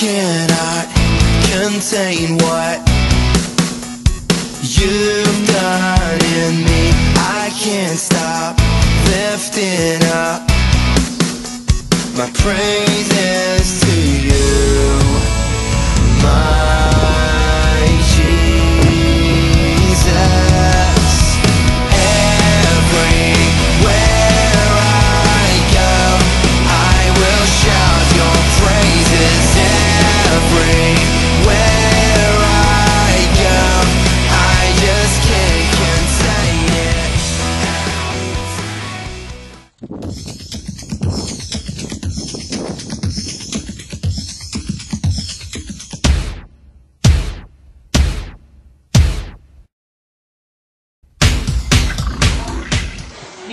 cannot contain what you've done in me I can't stop lifting up my praises. is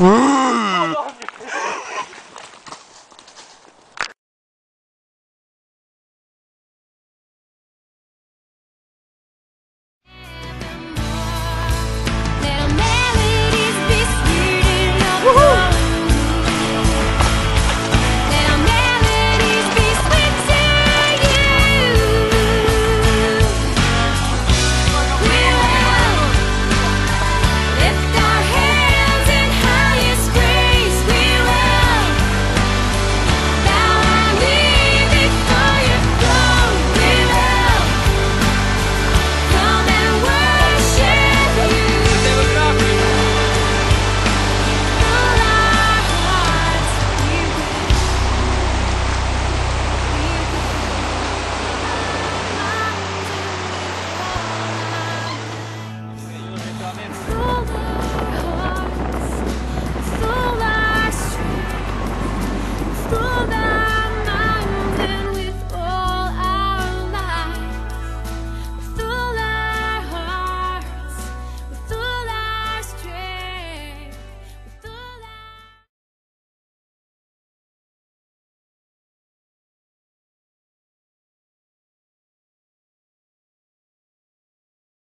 Ooh.